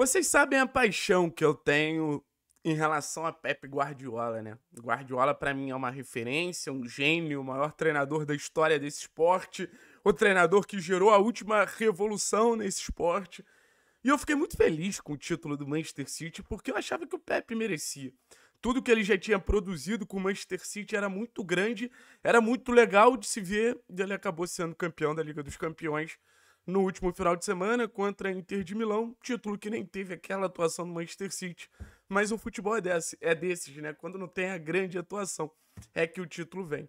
Vocês sabem a paixão que eu tenho em relação a Pepe Guardiola, né? Guardiola para mim é uma referência, um gênio, o maior treinador da história desse esporte, o treinador que gerou a última revolução nesse esporte. E eu fiquei muito feliz com o título do Manchester City porque eu achava que o Pepe merecia. Tudo que ele já tinha produzido com o Manchester City era muito grande, era muito legal de se ver, e ele acabou sendo campeão da Liga dos Campeões no último final de semana contra a Inter de Milão, título que nem teve aquela atuação do Manchester City. Mas o futebol é, desse, é desses, né? Quando não tem a grande atuação, é que o título vem.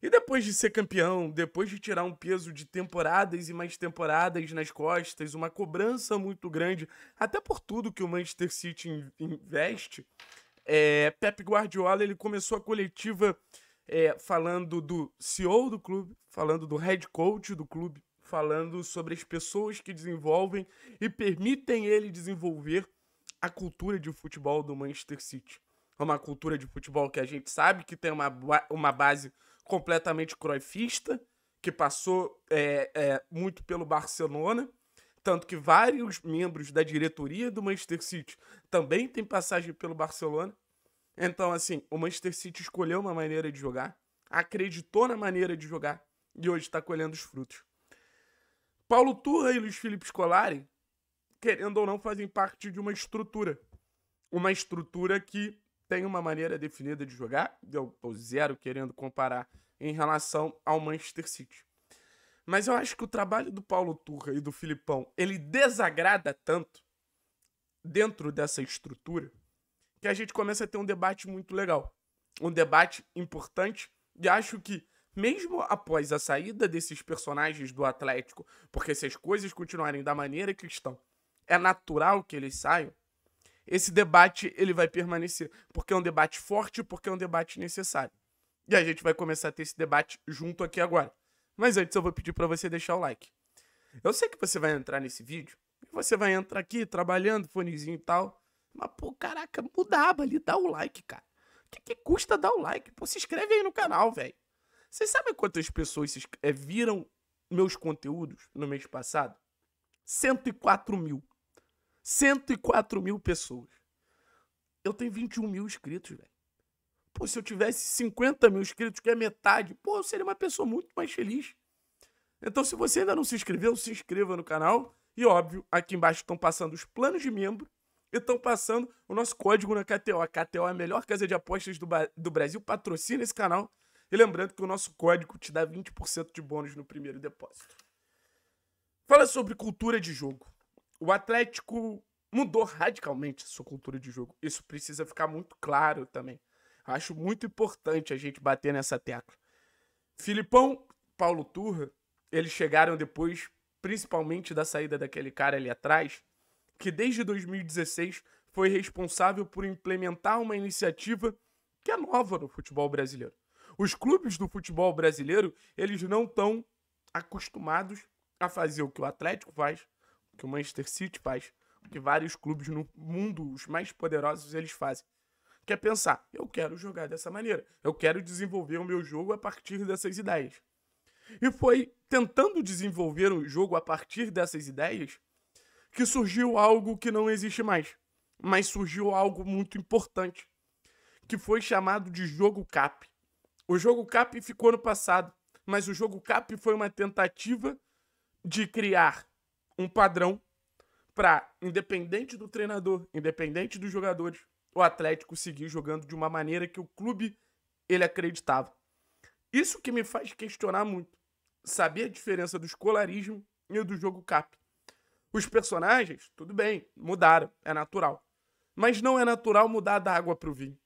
E depois de ser campeão, depois de tirar um peso de temporadas e mais temporadas nas costas, uma cobrança muito grande, até por tudo que o Manchester City investe, é, Pep Guardiola ele começou a coletiva é, falando do CEO do clube, falando do head coach do clube, falando sobre as pessoas que desenvolvem e permitem ele desenvolver a cultura de futebol do Manchester City. É uma cultura de futebol que a gente sabe que tem uma, uma base completamente croifista, que passou é, é, muito pelo Barcelona, tanto que vários membros da diretoria do Manchester City também têm passagem pelo Barcelona. Então, assim, o Manchester City escolheu uma maneira de jogar, acreditou na maneira de jogar e hoje está colhendo os frutos. Paulo Turra e Luiz Felipe Scolari, querendo ou não, fazem parte de uma estrutura. Uma estrutura que tem uma maneira definida de jogar. Eu tô zero querendo comparar em relação ao Manchester City. Mas eu acho que o trabalho do Paulo Turra e do Filipão, ele desagrada tanto dentro dessa estrutura que a gente começa a ter um debate muito legal. Um debate importante e acho que mesmo após a saída desses personagens do Atlético, porque se as coisas continuarem da maneira que estão, é natural que eles saiam, esse debate ele vai permanecer, porque é um debate forte, porque é um debate necessário. E a gente vai começar a ter esse debate junto aqui agora. Mas antes eu vou pedir para você deixar o like. Eu sei que você vai entrar nesse vídeo, você vai entrar aqui trabalhando, fonezinho e tal, mas pô, caraca, mudava ali, dá o like, cara. O que, que custa dar o like? Pô, se inscreve aí no canal, velho. Vocês sabem quantas pessoas é, viram meus conteúdos no mês passado? 104 mil. 104 mil pessoas. Eu tenho 21 mil inscritos, velho. Pô, se eu tivesse 50 mil inscritos, que é metade, pô, eu seria uma pessoa muito mais feliz. Então, se você ainda não se inscreveu, se inscreva no canal. E óbvio, aqui embaixo estão passando os planos de membro e estão passando o nosso código na KTO. A KTO é a melhor casa de apostas do, do Brasil, patrocina esse canal. E lembrando que o nosso código te dá 20% de bônus no primeiro depósito. Fala sobre cultura de jogo. O Atlético mudou radicalmente a sua cultura de jogo. Isso precisa ficar muito claro também. Acho muito importante a gente bater nessa tecla. Filipão, Paulo Turra, eles chegaram depois, principalmente da saída daquele cara ali atrás, que desde 2016 foi responsável por implementar uma iniciativa que é nova no futebol brasileiro. Os clubes do futebol brasileiro, eles não estão acostumados a fazer o que o Atlético faz, o que o Manchester City faz, o que vários clubes no mundo, os mais poderosos, eles fazem. Quer pensar, eu quero jogar dessa maneira, eu quero desenvolver o meu jogo a partir dessas ideias. E foi tentando desenvolver o jogo a partir dessas ideias que surgiu algo que não existe mais, mas surgiu algo muito importante, que foi chamado de jogo cap. O jogo CAP ficou no passado, mas o jogo CAP foi uma tentativa de criar um padrão para, independente do treinador, independente dos jogadores, o Atlético seguir jogando de uma maneira que o clube ele acreditava. Isso que me faz questionar muito, saber a diferença do escolarismo e do jogo CAP. Os personagens, tudo bem, mudaram, é natural. Mas não é natural mudar da água para o vinho.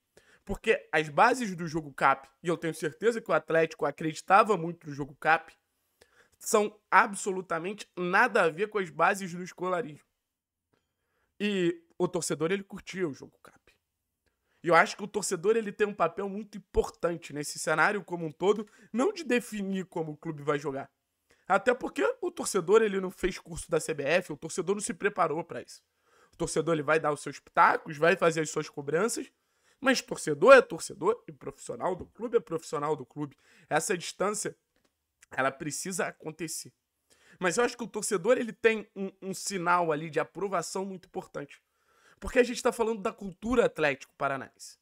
Porque as bases do jogo cap, e eu tenho certeza que o Atlético acreditava muito no jogo cap, são absolutamente nada a ver com as bases do escolarismo. E o torcedor ele curtia o jogo cap. E eu acho que o torcedor ele tem um papel muito importante nesse cenário como um todo, não de definir como o clube vai jogar. Até porque o torcedor ele não fez curso da CBF, o torcedor não se preparou para isso. O torcedor ele vai dar os seus pitacos, vai fazer as suas cobranças, mas torcedor é torcedor e profissional do clube é profissional do clube. Essa distância, ela precisa acontecer. Mas eu acho que o torcedor ele tem um, um sinal ali de aprovação muito importante. Porque a gente está falando da cultura Atlético Paranaense.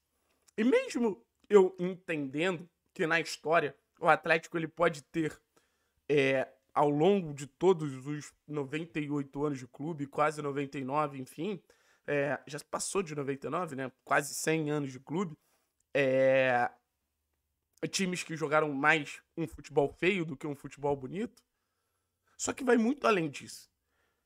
E mesmo eu entendendo que na história o Atlético ele pode ter, é, ao longo de todos os 98 anos de clube, quase 99, enfim, é, já passou de 99, né? Quase 100 anos de clube. É, times que jogaram mais um futebol feio do que um futebol bonito. Só que vai muito além disso.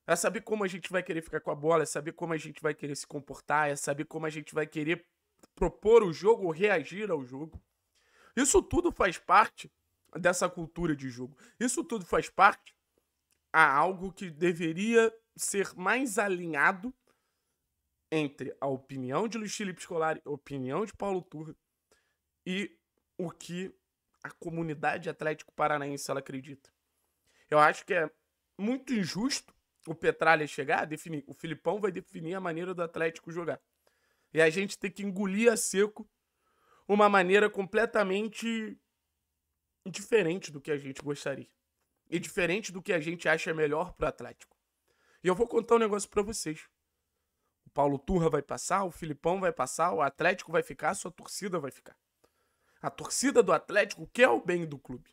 É saber como a gente vai querer ficar com a bola, é saber como a gente vai querer se comportar, é saber como a gente vai querer propor o jogo ou reagir ao jogo. Isso tudo faz parte dessa cultura de jogo. Isso tudo faz parte a algo que deveria ser mais alinhado entre a opinião de Luiz Felipe Scolari, a opinião de Paulo Turra e o que a comunidade Atlético Paranaense ela acredita. Eu acho que é muito injusto o Petralha chegar, definir. O Filipão vai definir a maneira do Atlético jogar. E a gente tem que engolir a seco uma maneira completamente diferente do que a gente gostaria. E diferente do que a gente acha melhor pro Atlético. E eu vou contar um negócio para vocês. Paulo Turra vai passar, o Filipão vai passar, o Atlético vai ficar, a sua torcida vai ficar. A torcida do Atlético quer o bem do clube.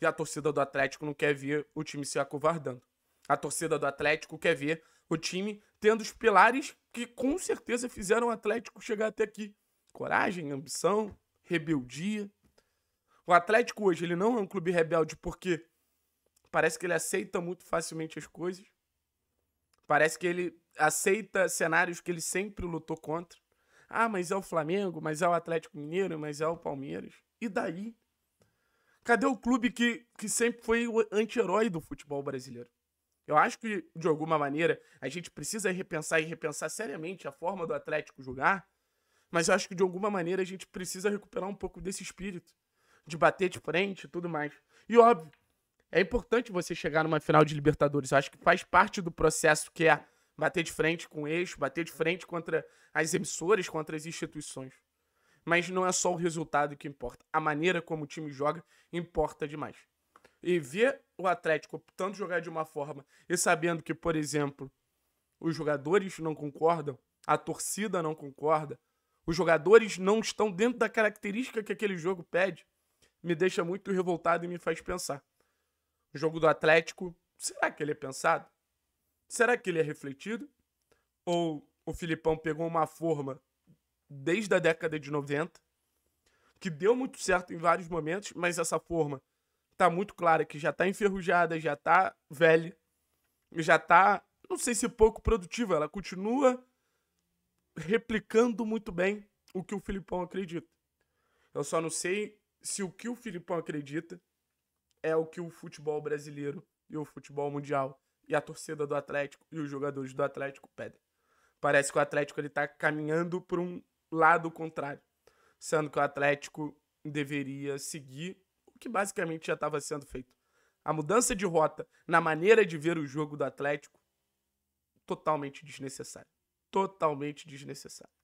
E a torcida do Atlético não quer ver o time se acovardando. A torcida do Atlético quer ver o time tendo os pilares que com certeza fizeram o Atlético chegar até aqui. Coragem, ambição, rebeldia. O Atlético hoje ele não é um clube rebelde porque parece que ele aceita muito facilmente as coisas. Parece que ele aceita cenários que ele sempre lutou contra. Ah, mas é o Flamengo, mas é o Atlético Mineiro, mas é o Palmeiras. E daí? Cadê o clube que, que sempre foi o anti-herói do futebol brasileiro? Eu acho que, de alguma maneira, a gente precisa repensar e repensar seriamente a forma do Atlético jogar, mas eu acho que, de alguma maneira, a gente precisa recuperar um pouco desse espírito, de bater de frente e tudo mais. E, óbvio, é importante você chegar numa final de Libertadores. Eu acho que faz parte do processo que é bater de frente com o eixo, bater de frente contra as emissoras, contra as instituições. Mas não é só o resultado que importa. A maneira como o time joga importa demais. E ver o Atlético optando jogar de uma forma e sabendo que, por exemplo, os jogadores não concordam, a torcida não concorda, os jogadores não estão dentro da característica que aquele jogo pede, me deixa muito revoltado e me faz pensar. O jogo do Atlético, será que ele é pensado? Será que ele é refletido? Ou o Filipão pegou uma forma desde a década de 90, que deu muito certo em vários momentos, mas essa forma tá muito clara que já tá enferrujada, já tá velha, já tá, não sei se pouco produtiva, ela continua replicando muito bem o que o Filipão acredita. Eu só não sei se o que o Filipão acredita é o que o futebol brasileiro e o futebol mundial e a torcida do Atlético e os jogadores do Atlético pedem. Parece que o Atlético ele tá caminhando por um lado contrário, sendo que o Atlético deveria seguir o que basicamente já estava sendo feito. A mudança de rota na maneira de ver o jogo do Atlético totalmente desnecessária. Totalmente desnecessária.